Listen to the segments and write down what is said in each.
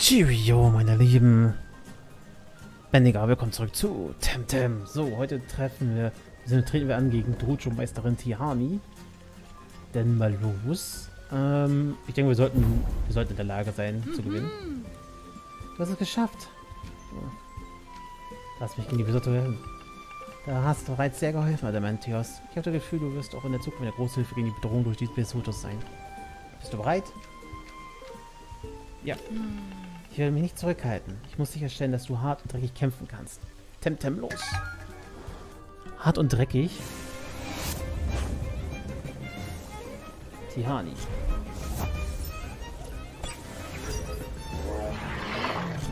Cheerio, meine Lieben. Bendiger, willkommen zurück zu Temtem. So, heute treffen wir, sind, treten wir an gegen Dojo-Meisterin Tihani. Denn mal los. Ähm, ich denke, wir sollten, wir sollten in der Lage sein, zu gewinnen. Du hast es geschafft. Lass mich gegen die Besotte Da hast du bereits sehr geholfen, Adamantios. Ich habe das Gefühl, du wirst auch in der Zukunft eine große Hilfe gegen die Bedrohung durch die Besotos sein. Bist du bereit? Ja. Ich werde mich nicht zurückhalten. Ich muss sicherstellen, dass du hart und dreckig kämpfen kannst. Temtem los. Hart und dreckig. Tihani.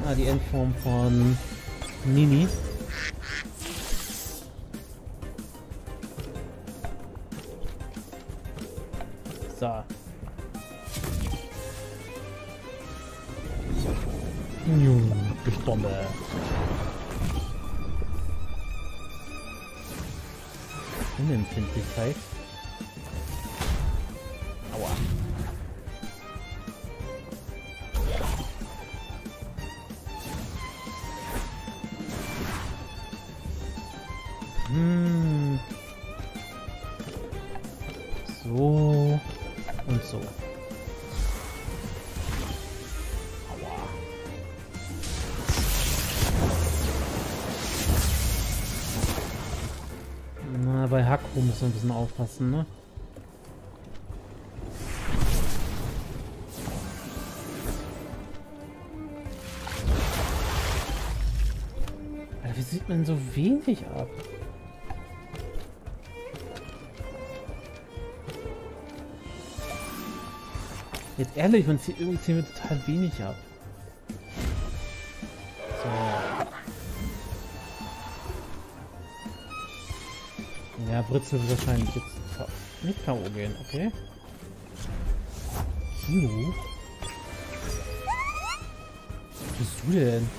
Ah, die Endform von Nini. Durch Bombe. Unempfindlichkeit. Muss ein bisschen aufpassen, ne? Alter, wie sieht man so wenig ab? Jetzt ehrlich, man zieht irgendwie total wenig ab. Britzel wird wahrscheinlich jetzt nicht K.O. gehen, okay. Kino? Was bist du denn?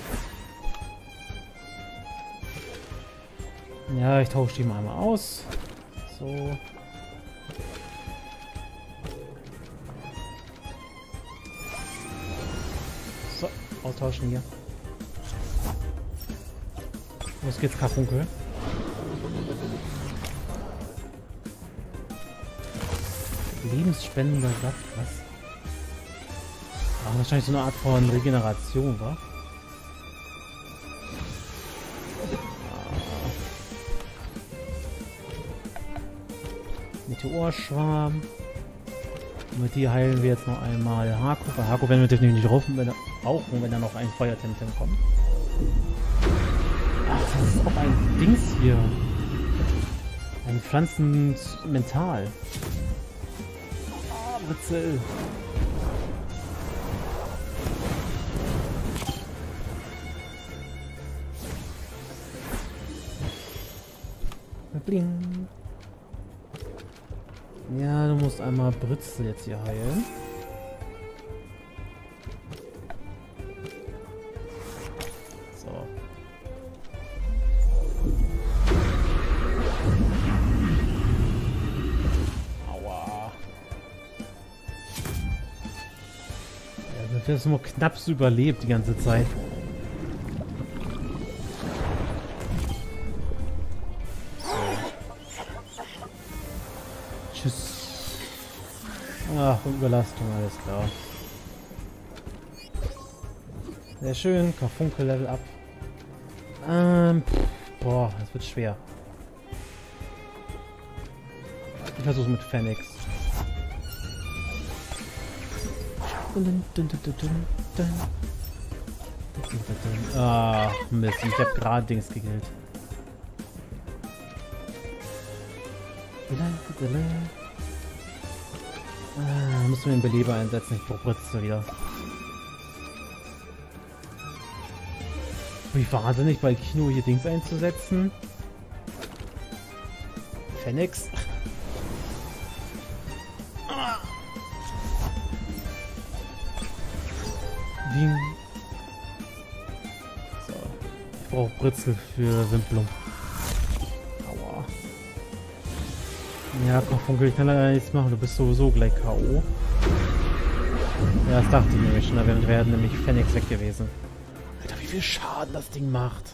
Ja, ich tausche die mal einmal aus. So. So, austauschen hier. Los geht's, Karfunkel. Lebensspendender Saft, was? Ah, wahrscheinlich so eine Art von Regeneration, wa? Meteorschwarm. Und mit dir heilen wir jetzt noch einmal Haku. Bei Haku werden wir definitiv nicht rauchen, wenn er, rauchen, wenn da noch ein Feuertemtem kommt. Ach, das ist auch ein Dings hier. Ein Pflanzenmental. Ah, Witzel. Bling. Ja, du musst einmal Britzel jetzt hier heilen. Haben nur knapp überlebt die ganze Zeit. Tschüss. Ach, Überlastung, alles klar. Sehr schön, Karfunkel Level up. Ähm, boah, das wird schwer. Ich versuch's mit Phoenix. Ah, Mist, ich hab gerade Dings gekillt. Ah, müssen wir den Beleber einsetzen, ich Britzel wieder. Wie wahnsinnig bei Kino hier Dings einzusetzen. Phoenix. Ding. So. Ich brauche Britzel für Wimplung. Aua. Ja, komm, Funkel, ich kann leider nichts machen. Du bist sowieso gleich K.O. Ja, das dachte ich nämlich schon. Da wären nämlich Phoenix weg gewesen. Alter, wie viel Schaden das Ding macht.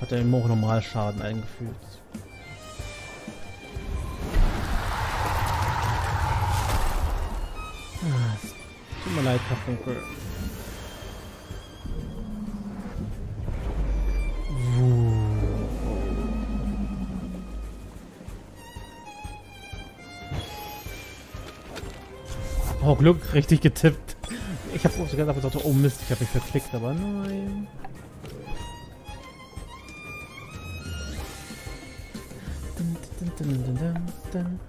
Hat er im Moor Normalschaden eingefügt? Ah, tut mir leid, Karfunkel. Oh, Glück, richtig getippt. Ich habe sogar gedacht, oh Mist, ich habe mich verklickt, aber nein. Dun, dun.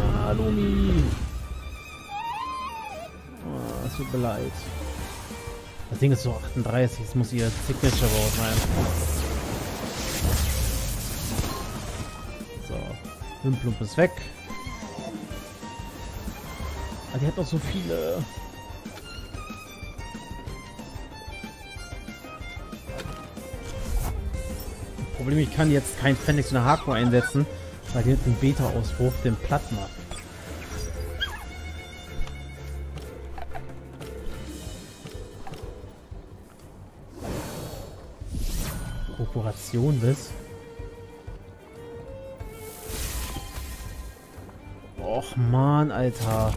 Ah. Oh, es tut mir leid. Das Ding ist so 38, es muss ihr Signature Vote sein. So, Wimplump ist weg. Die hat noch so viele. Problem, ich kann jetzt kein Phoenix oder Hardcore einsetzen, weil die mit dem Beta-Auswurf den platt macht. Kooperation bist. Och man, Alter.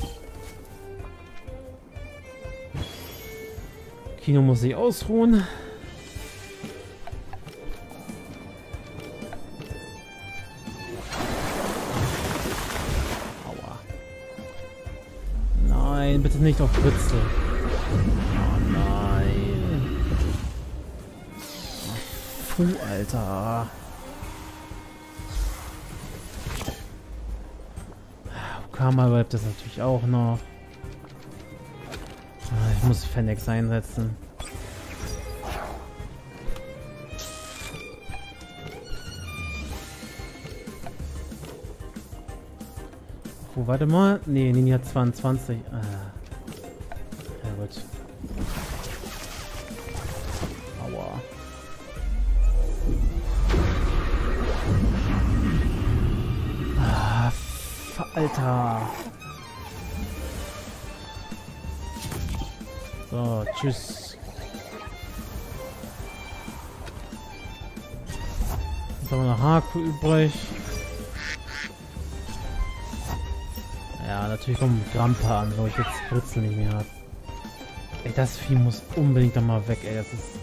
Kino muss sich ausruhen. Aua. Nein, bitte nicht auf Fritze. Oh nein. Puh, Alter. Karma bleibt das natürlich auch noch muss Fennex einsetzen. Oh, warte mal. Nee, Nini hat 22. Ah. Ja gut. Aua. Ah, Alter. So, tschüss. Jetzt haben wir noch Haku übrig. Ja, natürlich kommt Grampa an, wo ich jetzt Fritzen nicht mehr habe. Ey, das Vieh muss unbedingt dann mal weg, ey. Das ist...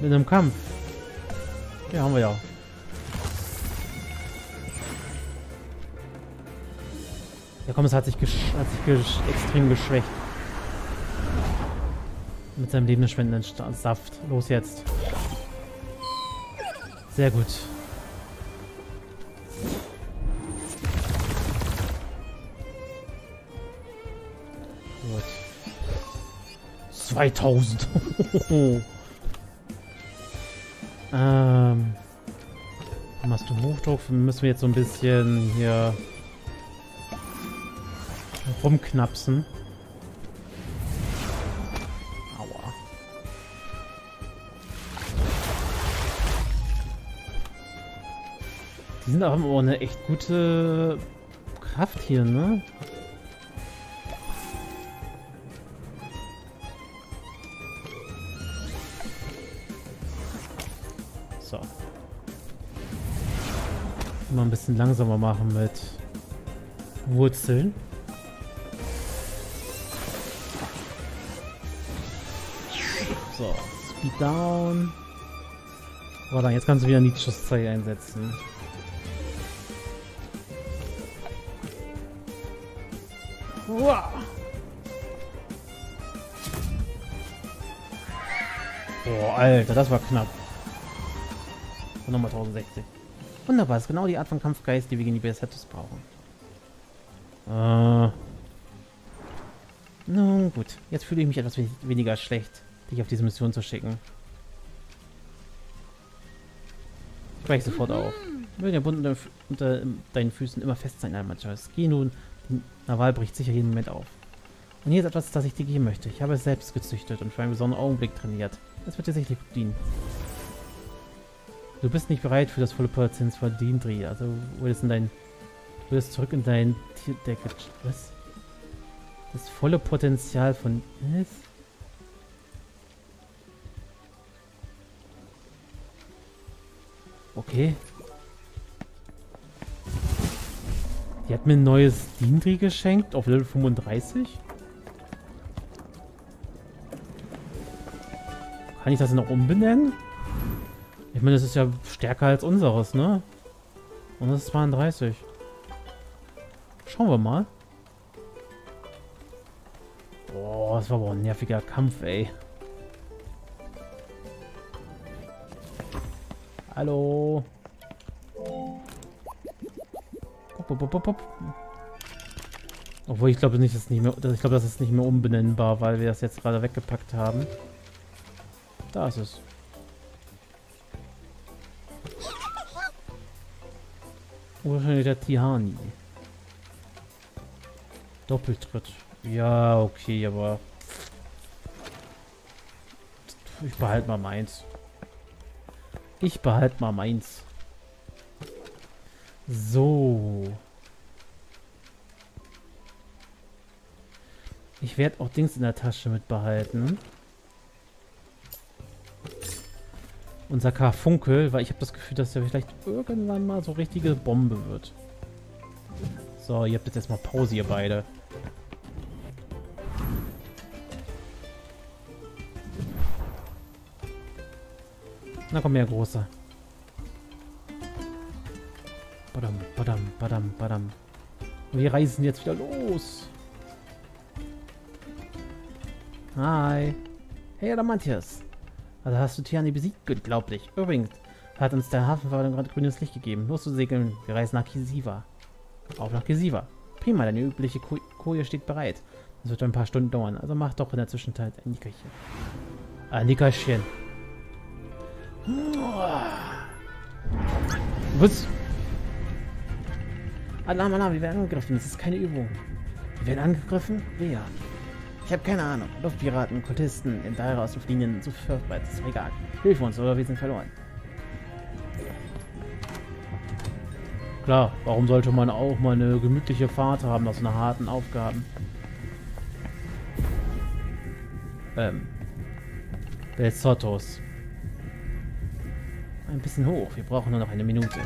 Mit einem Kampf. Ja, haben wir ja. Der Kommissar hat sich, hat sich gesch extrem geschwächt. Mit seinem lebensspendenden Saft. Los jetzt. Sehr gut. Gut. 2000. ähm. Machst du Hochdruck? Müssen wir jetzt so ein bisschen hier rumknapsen. Aua. Die sind aber auch eine echt gute Kraft hier, ne? So. Mal ein bisschen langsamer machen mit Wurzeln. Down. Voilà, jetzt kannst du wieder Nietzsches-Zeug einsetzen. Uah. Boah, Alter, das war knapp. Und nochmal 1060. Wunderbar, ist genau die Art von Kampfgeist, die wir gegen die BSHs brauchen. Äh. Nun gut, jetzt fühle ich mich etwas we weniger schlecht, dich auf diese Mission zu schicken. Ich weiche sofort auf. Möge der Bund unter, unter, deinen Füßen immer fest sein, Almachas. Geh nun, die Naval bricht sicher jeden Moment auf. Und hier ist etwas, das ich dir geben möchte. Ich habe es selbst gezüchtet und für einen besonderen Augenblick trainiert. Es wird dir sicherlich gut dienen. Du bist nicht bereit für das volle Potenzial von Dindri. Also würdest in dein. Du würdest zurück in dein Tierdecke. Was? Das volle Potenzial von. Was? Okay. Die hat mir ein neues Dindri geschenkt auf Level 35. Kann ich das noch umbenennen? Ich meine, das ist ja stärker als unseres, ne? Und das ist 32. Schauen wir mal. Boah, das war aber ein nerviger Kampf, ey. Hallo. Obwohl ich glaube nicht, dass nicht mehr, ich glaube, das ist nicht mehr umbenennbar, weil wir das jetzt gerade weggepackt haben. Da ist es. Wahrscheinlich der Tihani. Doppeltritt. Ja, okay, aber... Ich behalte mal meins. Ich behalte mal meins. So. Ich werde auch Dings in der Tasche mit behalten. Unser Karfunkel, weil ich habe das Gefühl, dass er vielleicht irgendwann mal so richtige Bombe wird. So, ihr habt jetzt erstmal Pause, ihr beide. Na komm her, Großer. Badam, badam, badam, badam. wir reisen jetzt wieder los. Hi. Hey, Adamantius. Also hast du Tiani besiegt? Unglaublich. Übrigens hat uns der Hafenverwaltung gerade grünes Licht gegeben. Los zu segeln. Wir reisen nach Kisiva. Auf nach Kisiva. Prima, deine übliche Ko Koje steht bereit. Das wird ein paar Stunden dauern. Also mach doch in der Zwischenzeit ein Nickerchen. Ein Nickerchen. Was? Alarm, Alarm, wir werden angegriffen. Das ist keine Übung. Wir werden angegriffen? Wer? Ich habe keine Ahnung. Luftpiraten, Kultisten, Entire aus den fliegenden Surfbrett. Ist mir egal. Hilf uns oder wir sind verloren. Klar, warum sollte man auch mal eine gemütliche Fahrt haben aus einer harten Aufgaben? Ähm. Belsotos. Ein bisschen hoch. Wir brauchen nur noch eine Minute.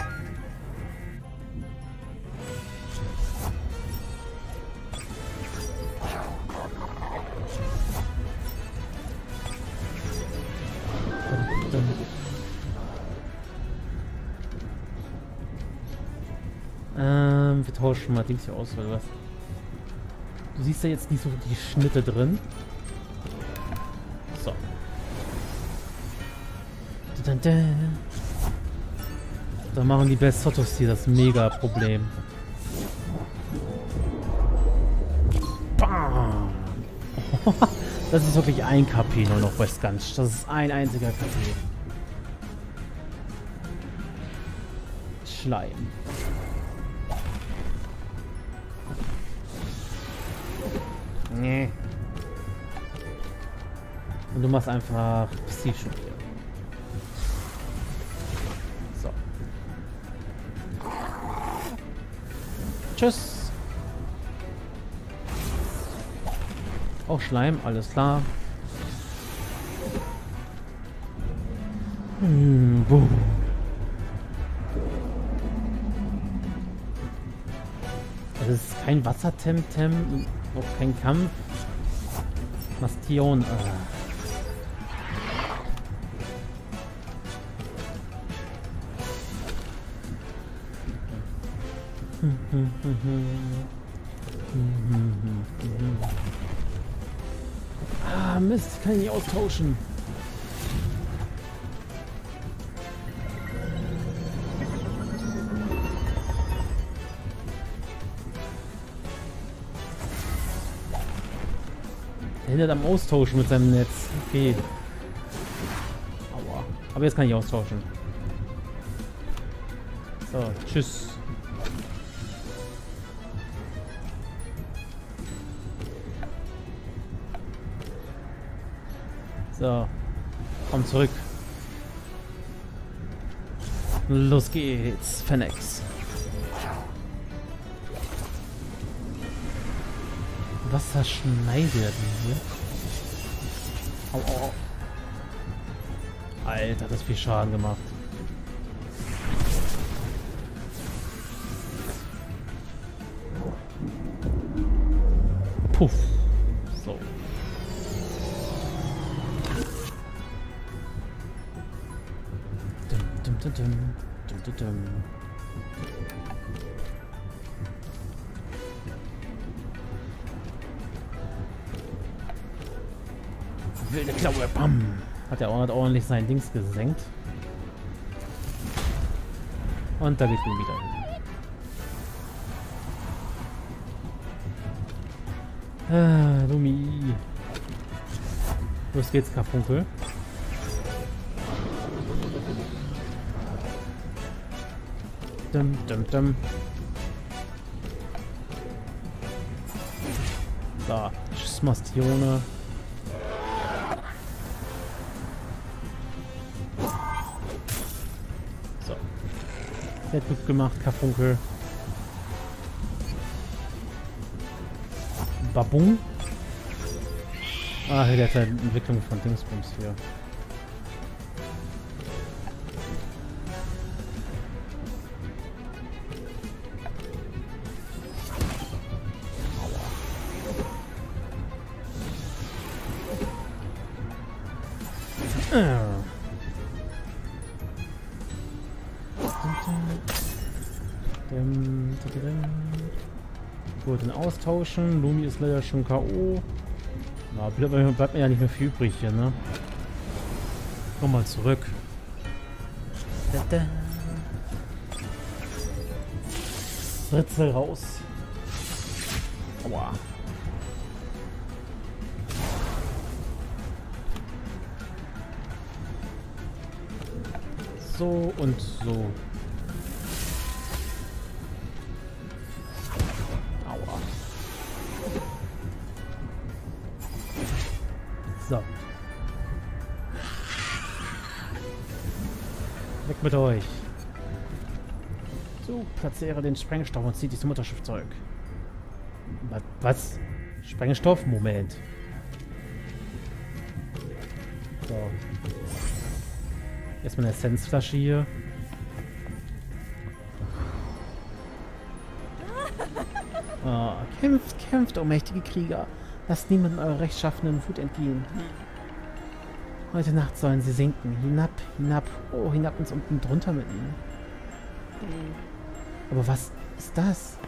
Ähm, wir tauschen mal Dings hier aus, oder was? Du siehst ja jetzt nicht so die Schnitte drin. So. Da machen die Besottos hier das Mega-Problem. Das ist wirklich ein KP nur noch Westgunch. Das ist ein einziger KP. Schleim. Nee. Und du machst einfach Psycho Tschüss. Auch Schleim, alles klar. Hm, Das ist kein Wassertemtem. Auch kein Kampf. Bastion. Ah. Ah, Mist, kann ich nicht austauschen. behindert am Austauschen mit seinem Netz. Okay. Aua. Aber jetzt kann ich austauschen. So, tschüss. So. Komm zurück. Los geht's, Fennex. Was zerschneidet hier? Au, au, au. Alter, das viel Schaden gemacht. Puff. Dum, dum, dum. Wilde Klaue, bam. Hat er auch ordentlich sein Dings gesenkt. Und da geht du wieder hin. Ah, Lumi. Los geht's, Karfunkel. Dum, dum, dum. So, tschüss, Mastione. So. Sehr gut gemacht, Karfunkel. Babung. Ah, der hat eine Entwicklung von Dingsbums hier. Austauschen. Lumi ist leider schon K.O. Na, bleibt, mir- bleibt mir ja nicht mehr viel übrig hier, ne? Komm mal zurück. Da, da. Ritzel raus. Aua. So und so. Mit euch. So, platziere den Sprengstoff und zieht dieses Mutterschiff zurück. Wa- Was? Sprengstoff? Moment. So. Erstmal eine Essenzflasche hier. Oh, kämpft, kämpft, o mächtige Krieger. Lasst niemanden eurer rechtschaffenen Wut entgehen. Heute Nacht sollen sie sinken. Hinab, hinab, oh, hinab ins unten drunter mit ihnen. Aber was ist das?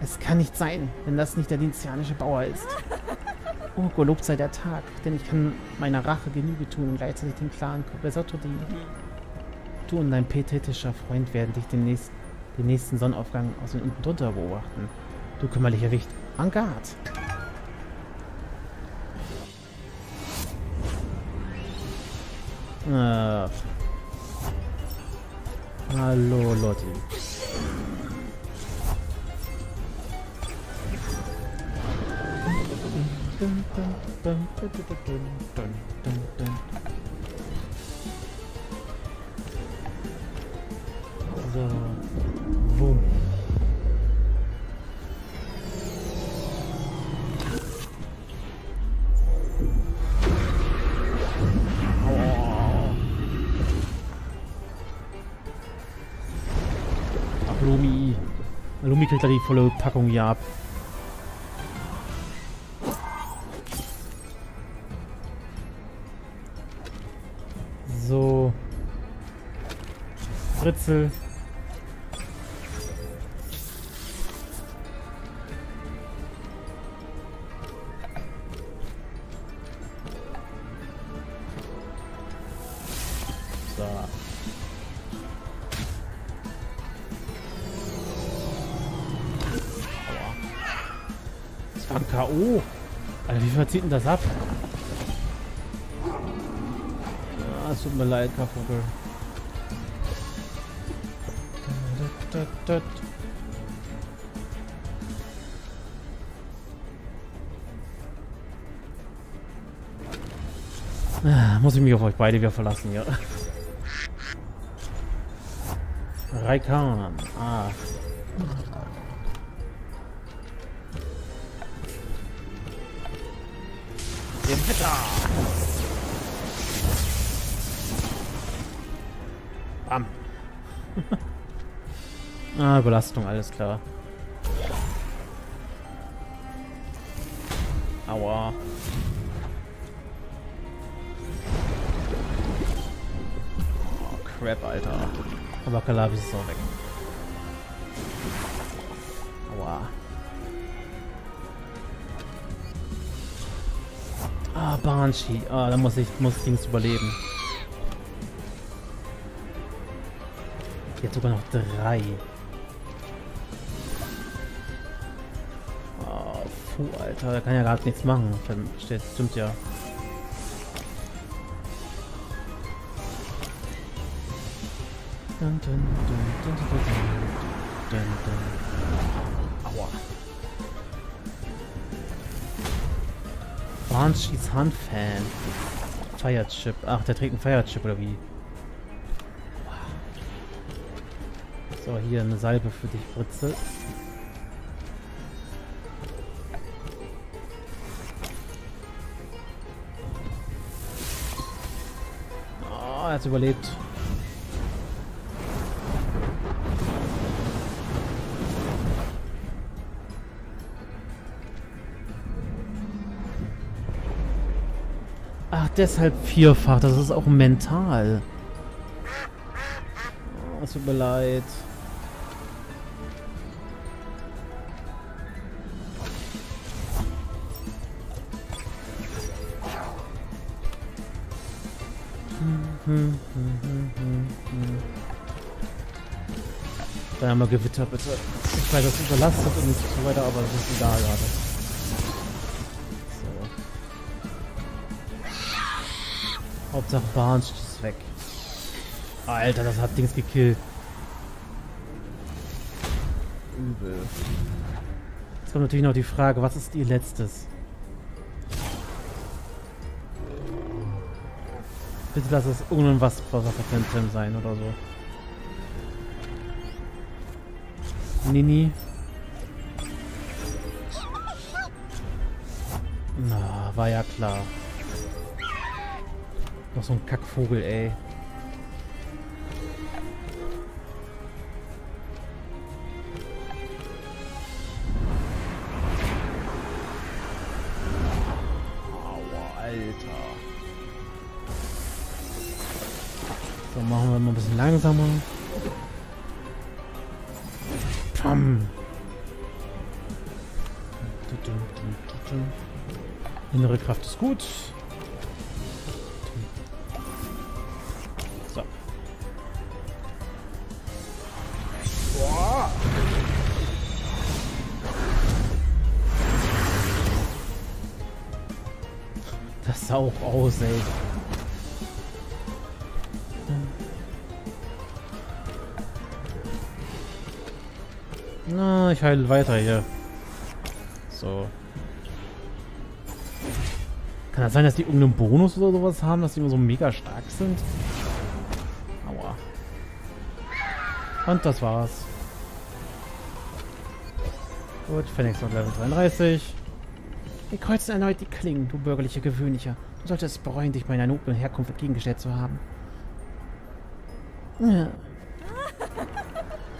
Es kann nicht sein, wenn das nicht der linzianische Bauer ist. Oh, gelobt sei der Tag, denn ich kann meiner Rache Genüge tun und gleichzeitig den Clan Besotto dienen. Du und dein pethetischer Freund werden dich den nächsten, den nächsten Sonnenaufgang aus dem unten drunter beobachten. Du kümmerlicher Wicht. En Uh, Ach. Hallo, Lotti. Dun, dun, dun, volle Packung hier ab. So. Fritzel. So. Ein K.O. Alter, wie viel zieht denn das ab? Ah, es tut mir leid, Karvogel. Ah, muss ich mich auf euch beide wieder verlassen, ja. Raikan. Ah. Ah, Belastung, alles klar. Aua. Oh, Crap, Alter. Aber Kalavis ist auch weg. Aua. Ah, Banshee. Ah, da muss ich, muss Dings überleben. Jetzt sogar noch drei. Puh, Alter. Da kann ja gerade nichts machen. Stimmt ja. Dun, dun, dun. Aua. Handfan. Fire Chip. Ach, der trägt einen Fire Chip oder wie? So, hier eine Salbe für dich, Fritze. Oh, er hat überlebt. Ach, deshalb vierfach. Das ist auch mental. Oh, es tut mir leid. Wir Gewitter, bitte. Ich weiß, das überlastet und so weiter, aber es ist egal gerade. So. Hauptsache Barnes ist weg. Alter, das hat Dings gekillt. Übel. Jetzt kommt natürlich noch die Frage, was ist ihr letztes? Bitte lass es irgendwas Wasserphantom sein oder so. Nini. Na, war ja klar. Noch so ein Kackvogel, ey. Mal ein bisschen langsamer. Pam. Innere Kraft ist gut. So. Das sah auch aus, ey. Ich heile weiter hier. So. Kann das sein, dass die irgendeinen Bonus oder sowas haben, dass die immer so mega stark sind? Aua. Und das war's. Gut, Phoenix noch Level 33. Wir kreuzen erneut die Klingen, du bürgerliche Gewöhnlicher. Du solltest es bereuen, dich meiner noblen Herkunft entgegengestellt zu haben. Ja.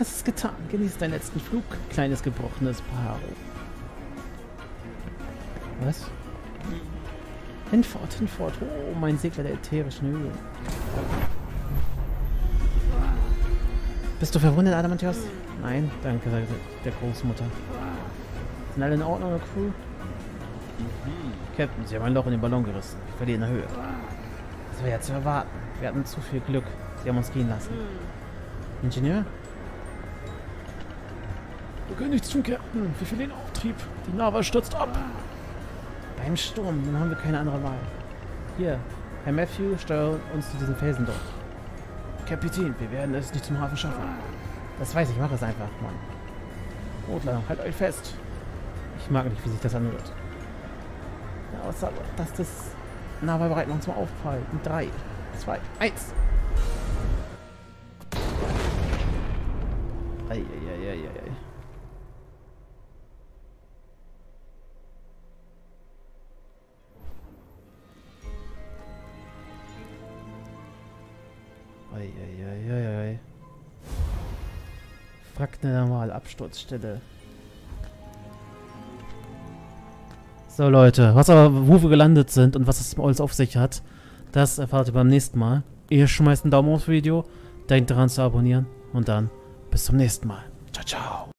Es getan. Genieß deinen letzten Flug, kleines gebrochenes Paro. Was? Hinfort, hinfort. Oh, mein Segler der ätherischen Höhe. Bist du verwundet, Adamantios? Nein, danke, sagte der Großmutter. Sind alle in Ordnung, Crew? Captain, Sie haben ein Loch in den Ballon gerissen. In der Höhe. Das war ja zu erwarten. Wir hatten zu viel Glück. Sie haben uns gehen lassen. Ingenieur? Wir können nichts tun, Captain. Wir verlieren Auftrag. Antrieb. Die Nava stürzt ab. Beim Sturm, dann haben wir keine andere Wahl. Hier, Herr Matthew, steuert uns zu diesen Felsen dort. Kapitän, wir werden es nicht zum Hafen schaffen. Das weiß ich, mach es einfach, Mann. Rotler, halt euch fest. Ich mag nicht, wie sich das anhört. Ja, dass das Nava bereit machen zum Aufprall. In 3, 2, 1. Eieieiei. Fragt mal Absturzstelle. So Leute, was aber, wo wir gelandet sind und was es alles auf sich hat, das erfahrt ihr beim nächsten Mal. Ihr schmeißt einen Daumen aufs Video, denkt daran zu abonnieren und dann bis zum nächsten Mal. Ciao, ciao.